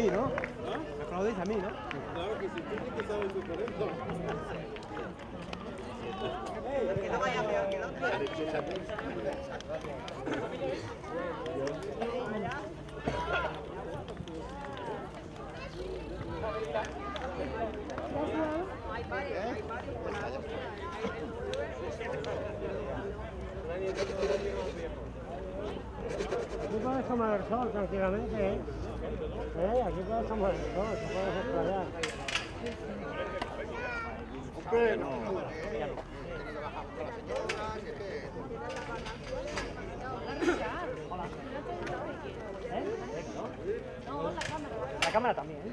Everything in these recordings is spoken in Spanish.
mí, ¿no? Me aplaudís a mí, ¿no? Claro que sí, tú que sabes por eso. Que no vaya peor que el otro. Aquí puedes tomar el sol tranquilamente, ¿eh? Eh, aquí todos somos de todos, se puede ¿Eh? no. La cámara también. ¿eh?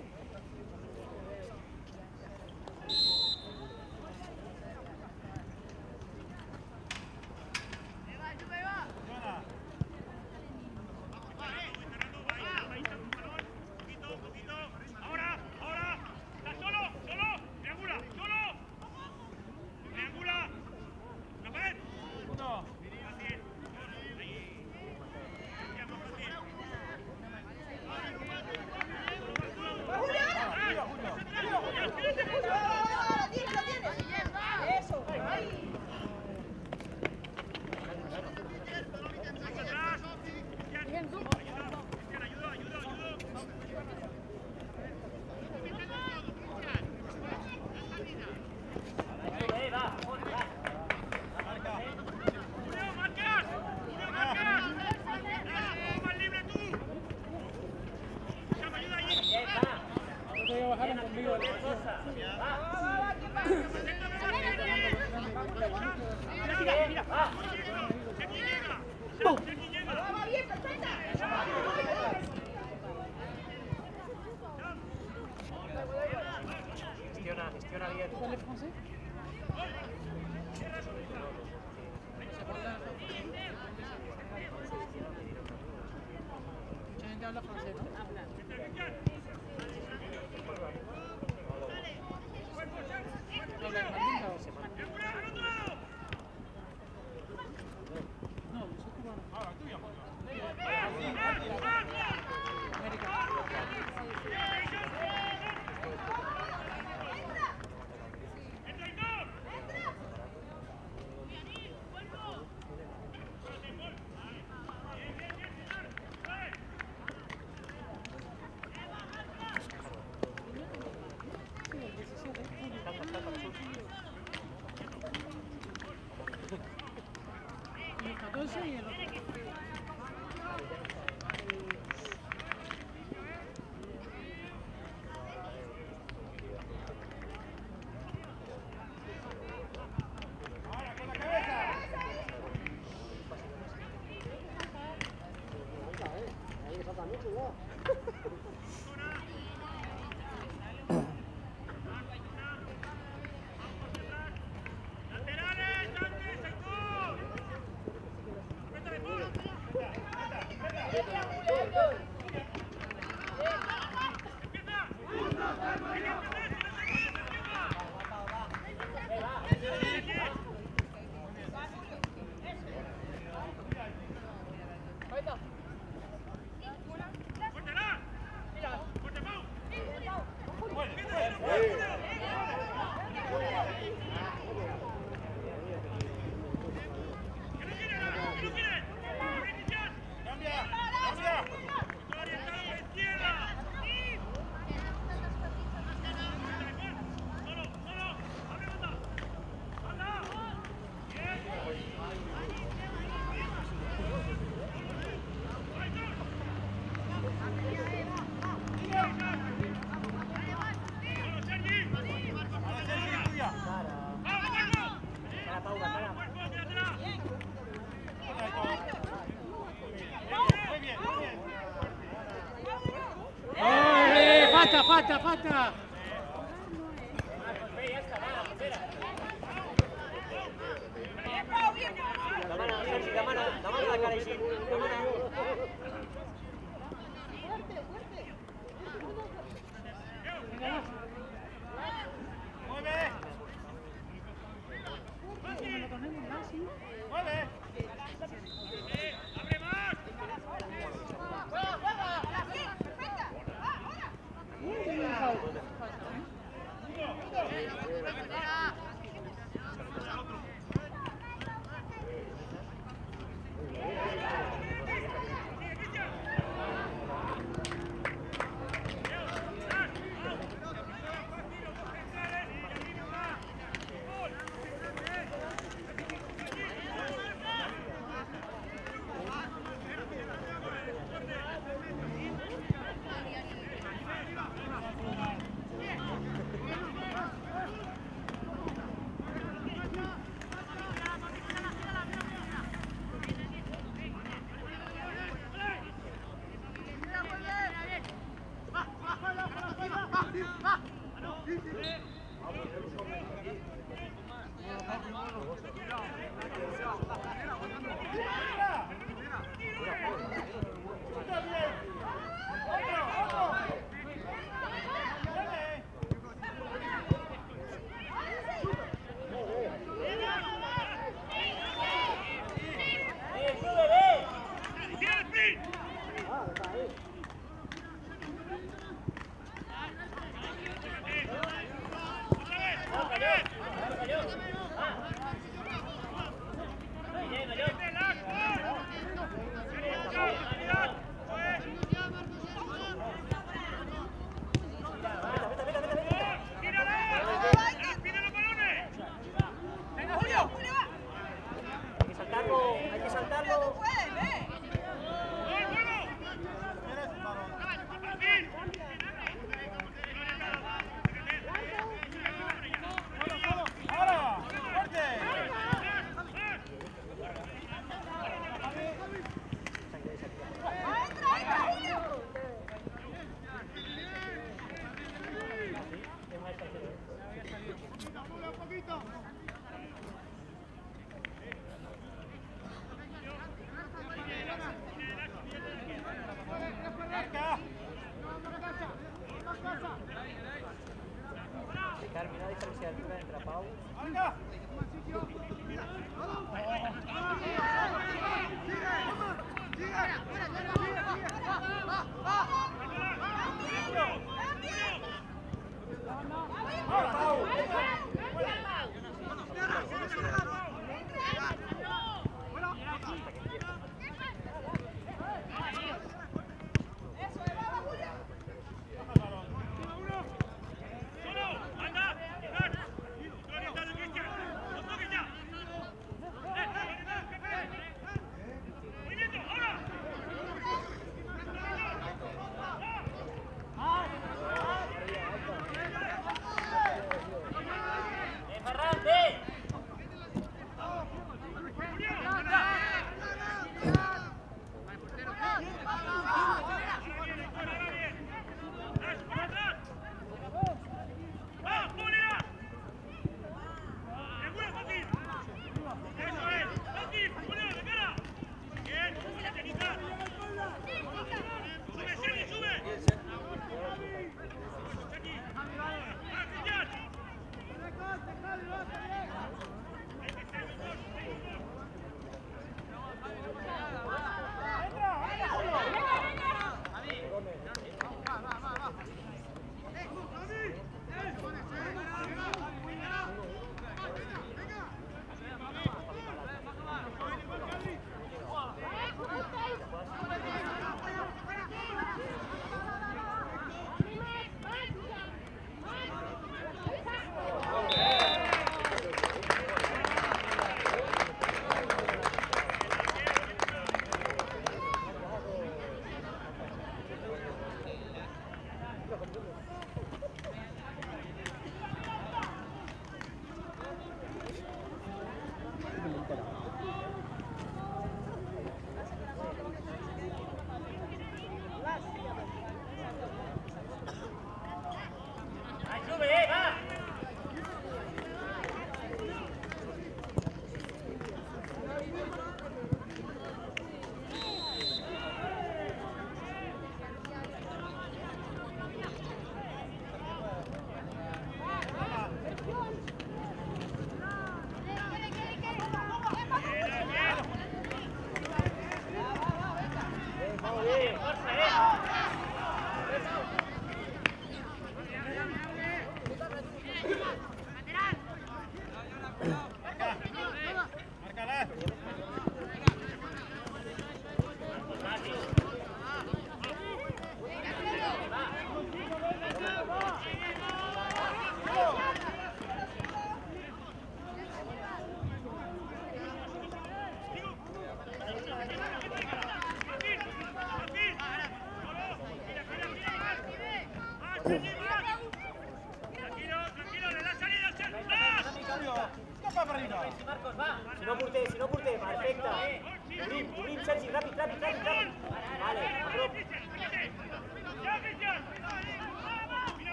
都是你 Yeah.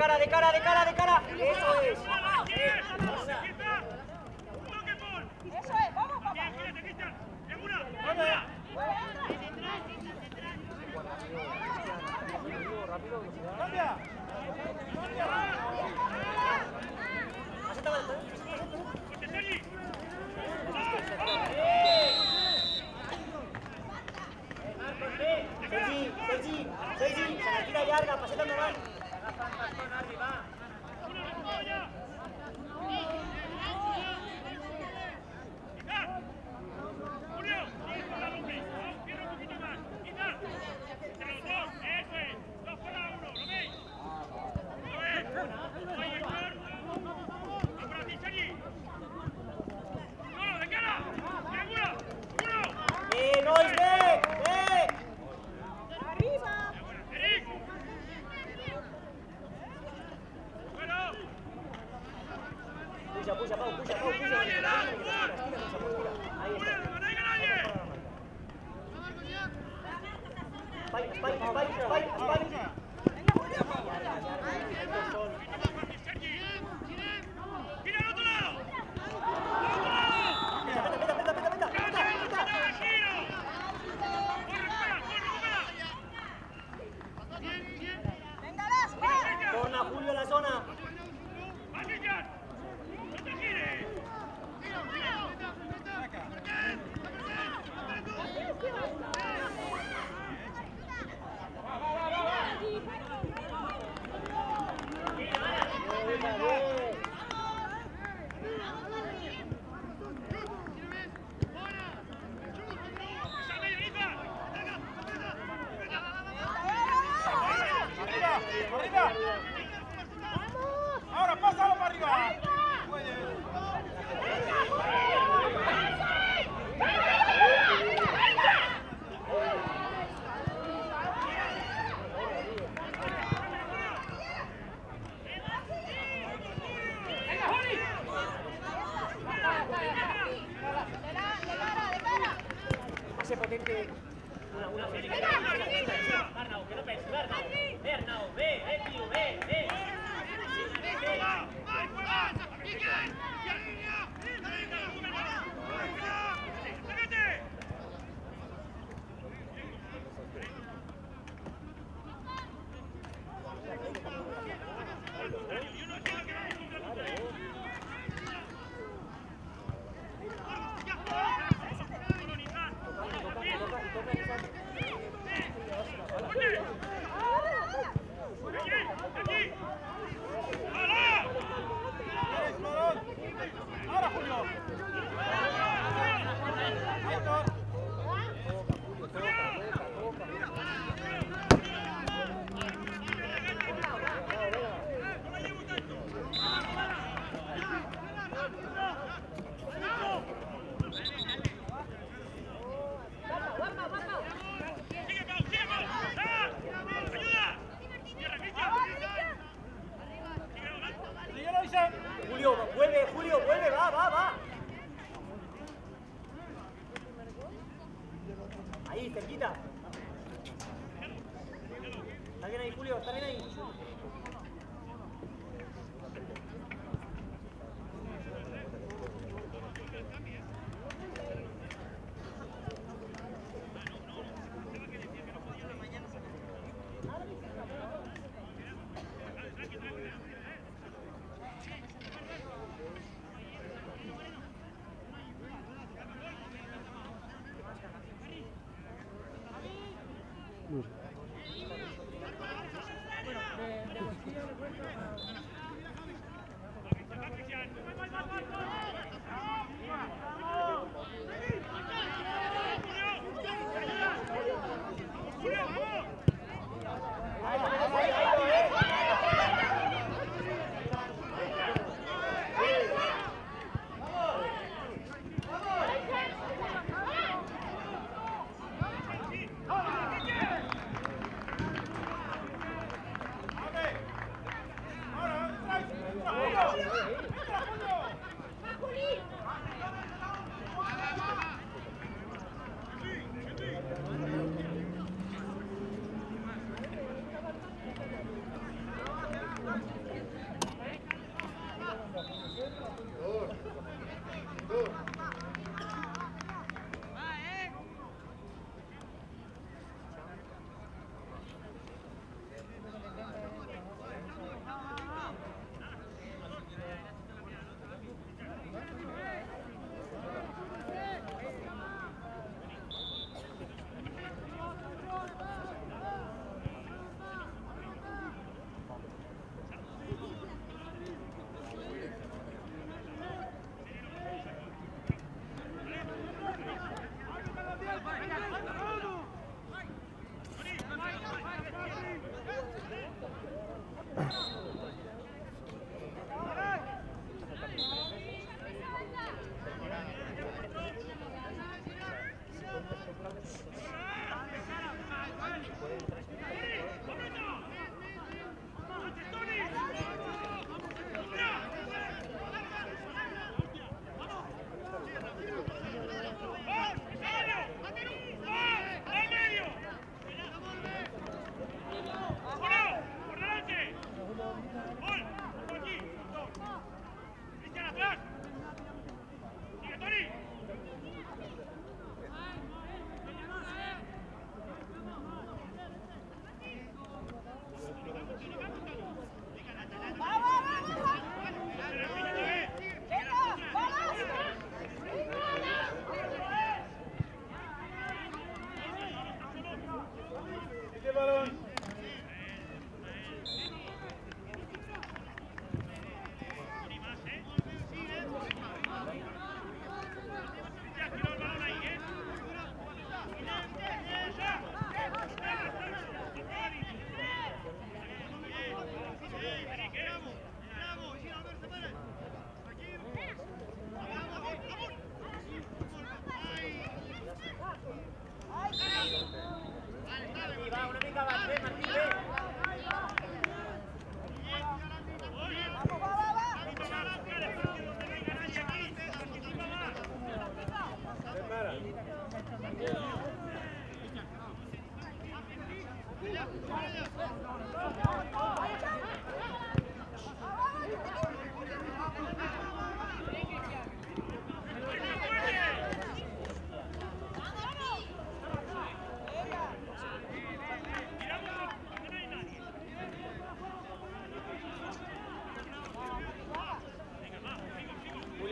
Cara, de cara, de cara, de cara,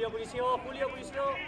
굴려 굴리시오? 굴려 굴리시오?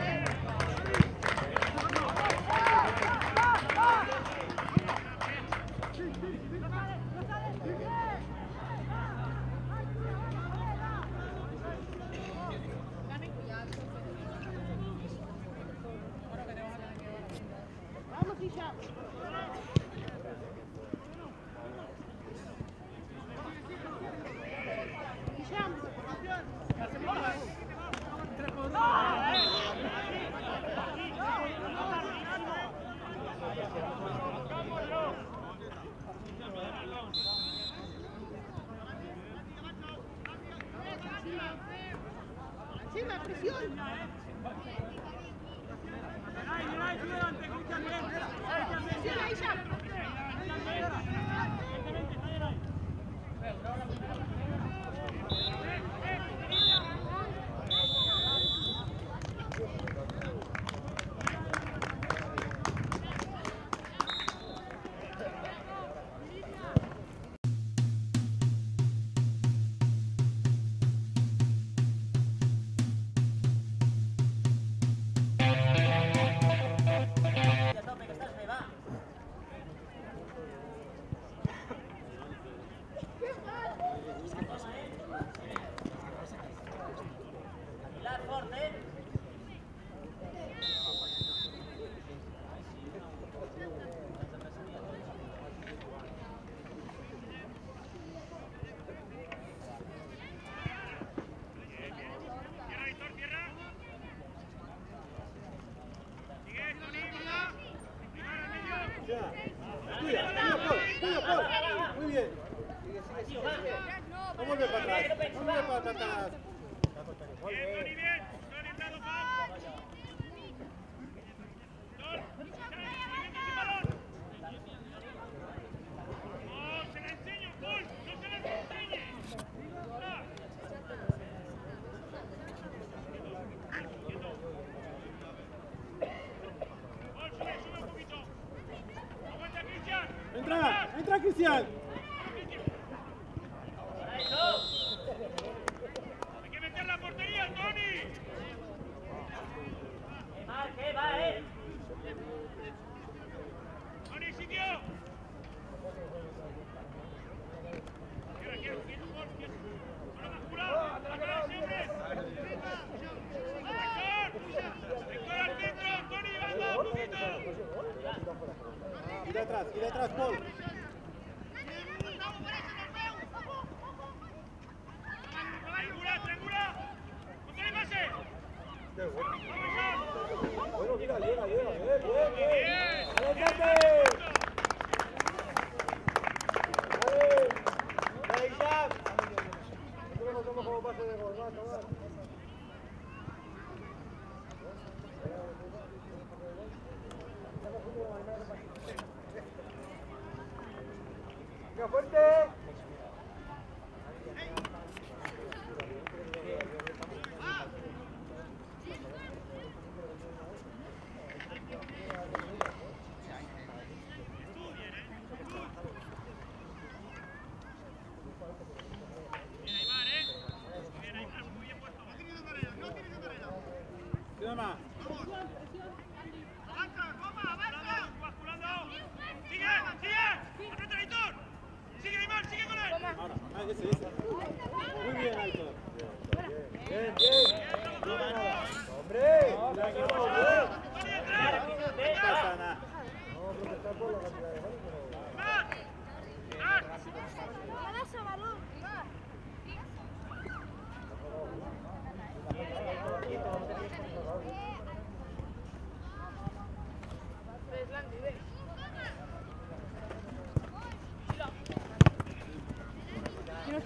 Cristiano!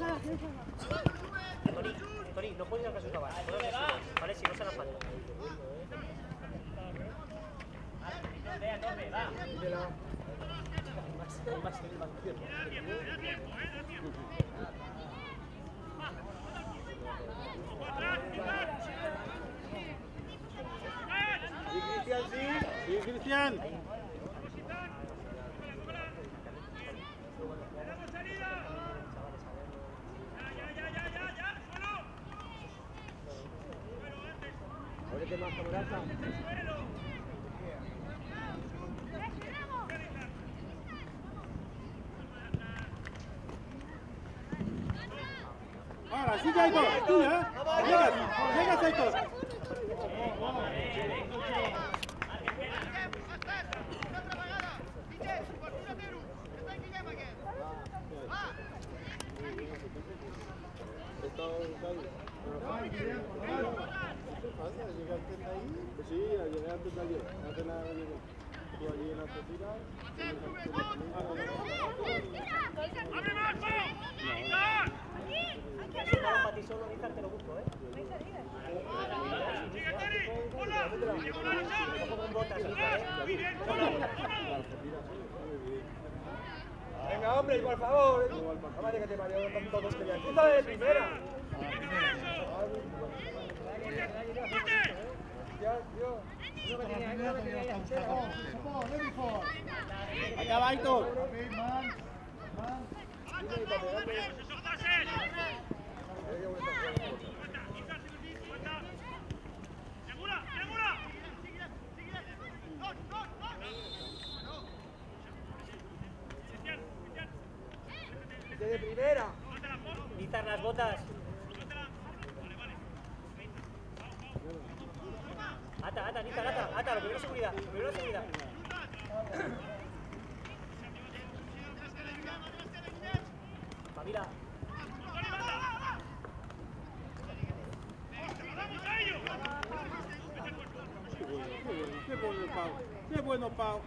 Tony, Tony, no puedes ir al caso de ¿vale? Si no se la idzie Igor, tu nie? Biegasz, biegasz Igor. Sí, llegué Venga, hombre, por favor. Eh. Vale, que te mareo con todos que ya. De primera! Acá va, Aitor de primera. Las botas. Ata, ata, ata, ata, seguridad, seguridad. Qué bueno, Pau. Qué bueno, Pau.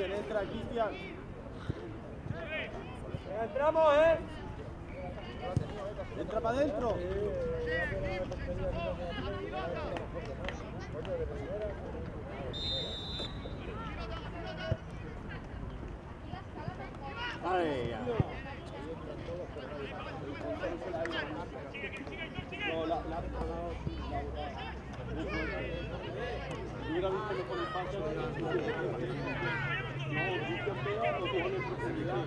Cristian, entra, Cristian. Entramos, ¿eh? Entra para adentro. Dale. No, campeón o tuvo la oportunidad.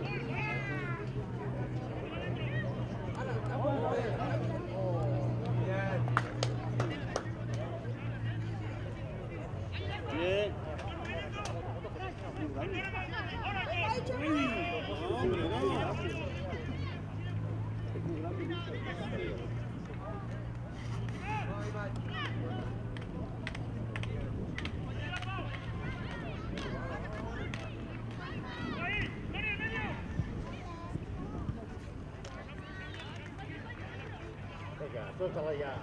Talaga.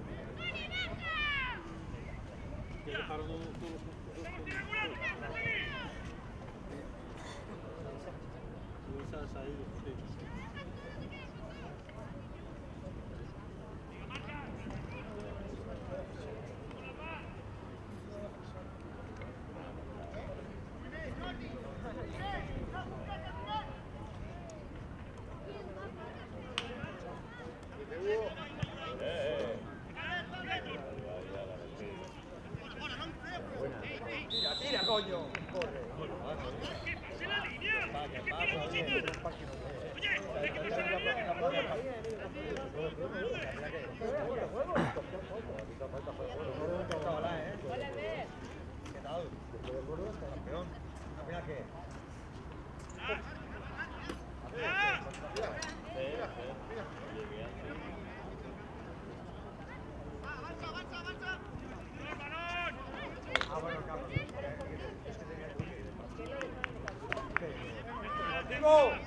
go.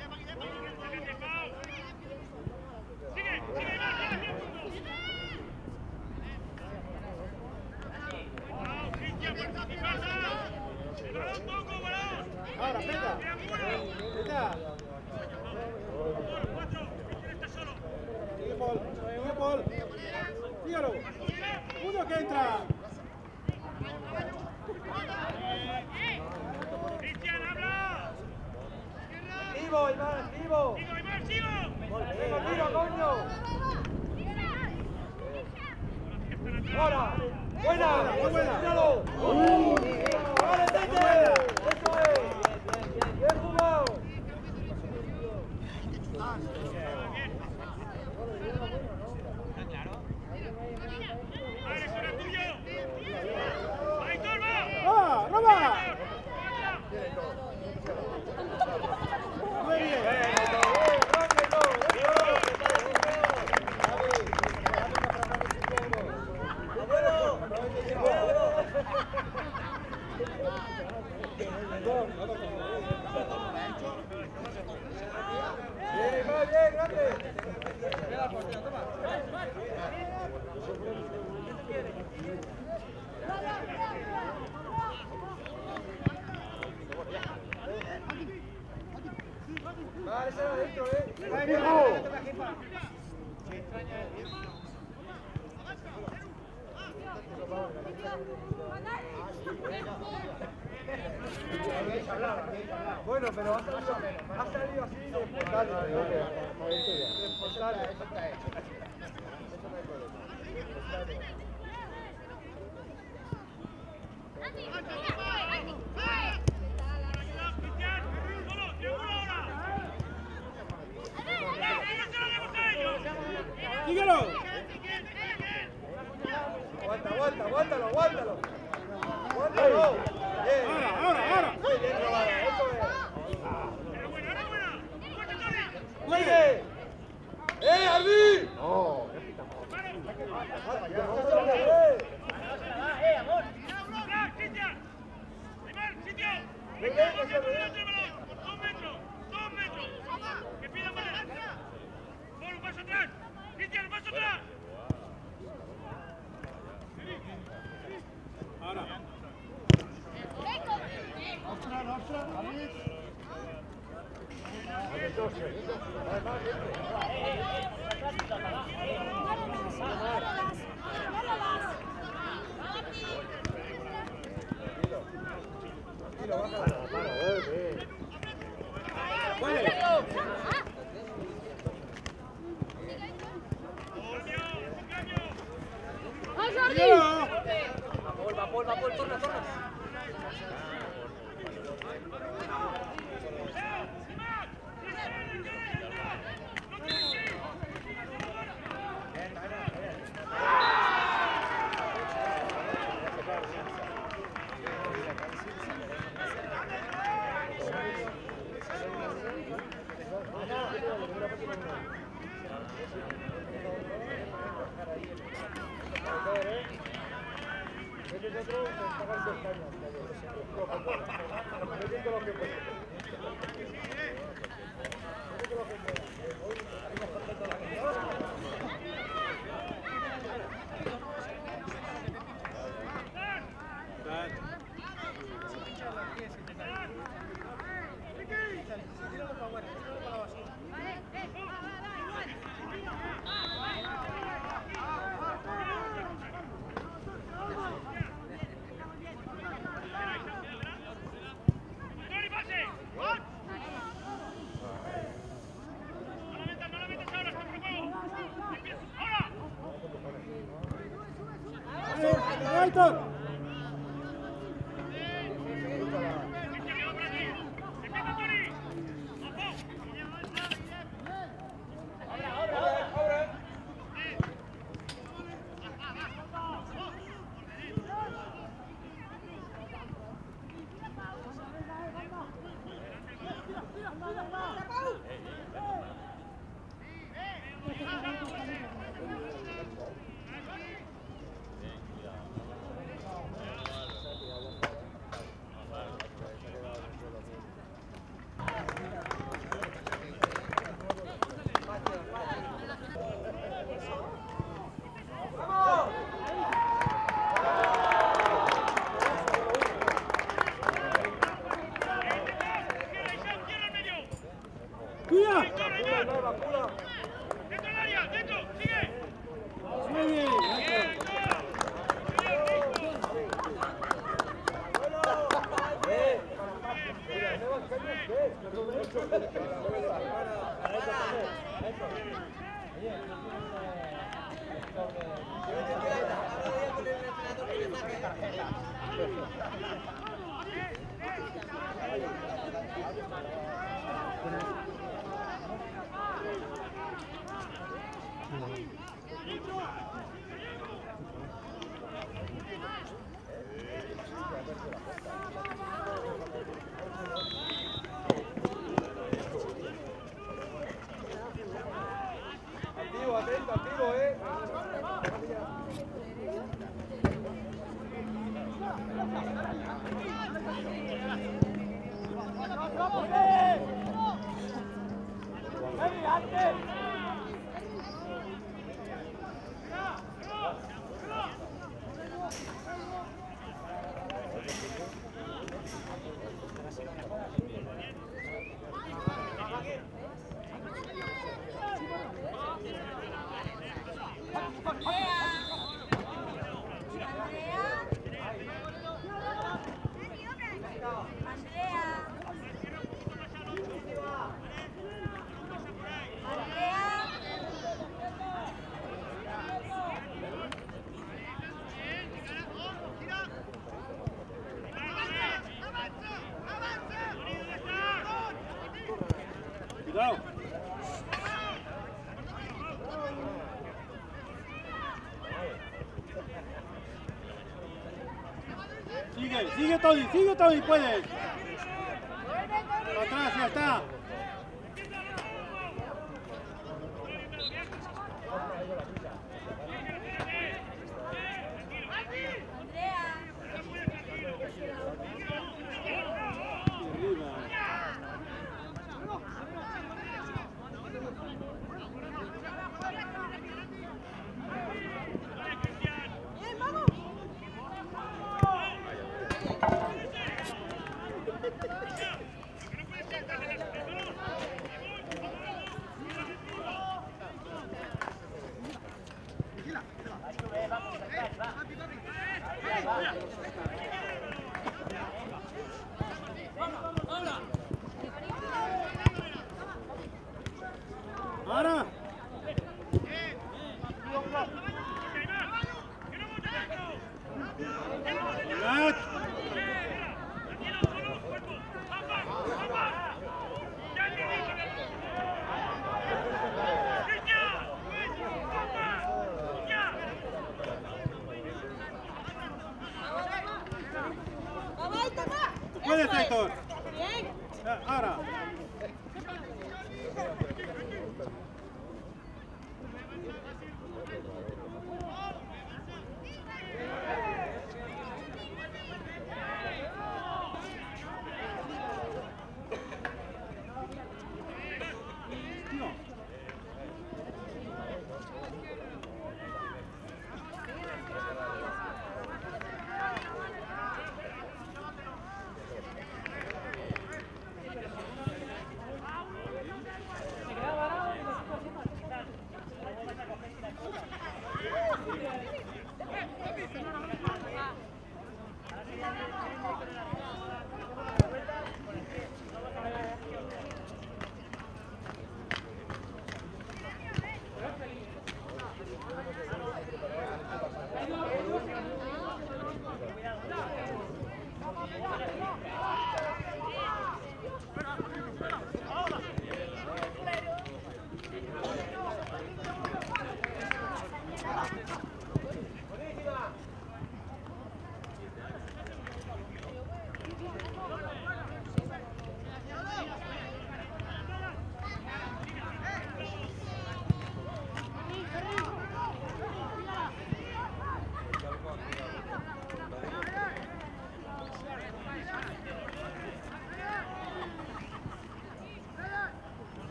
Sigue, Tony, sigue Tony, puedes.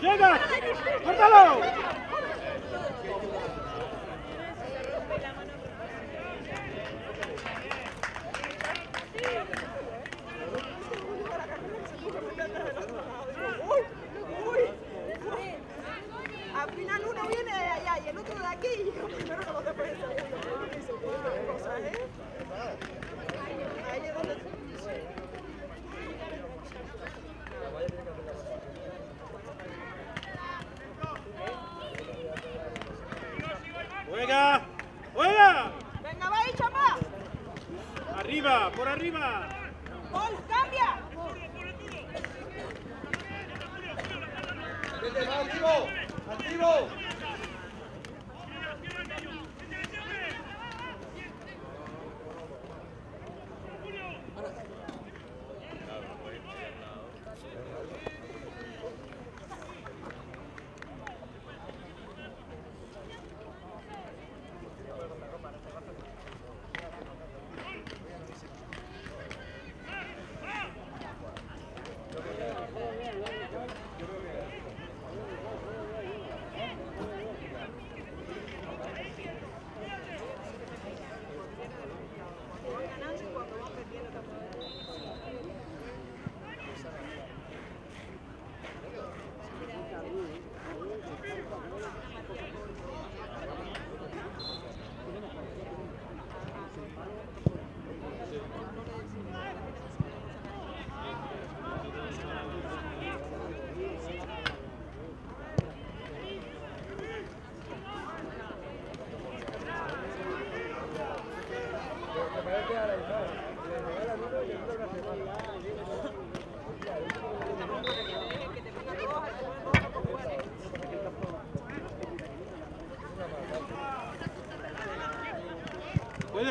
Llega, córtalo.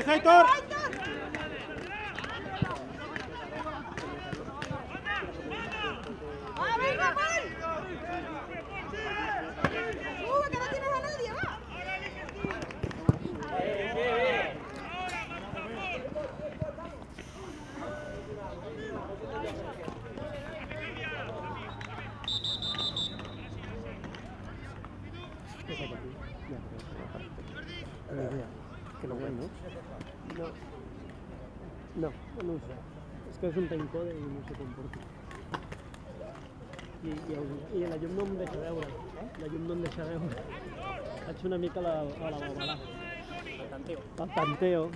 Aitor! se comporti. I, i, el, i la llum no em deixa veure, eh? la llum no em deixa veure. Faig una mica a la, a la babalà. El tanteo. El tanteo.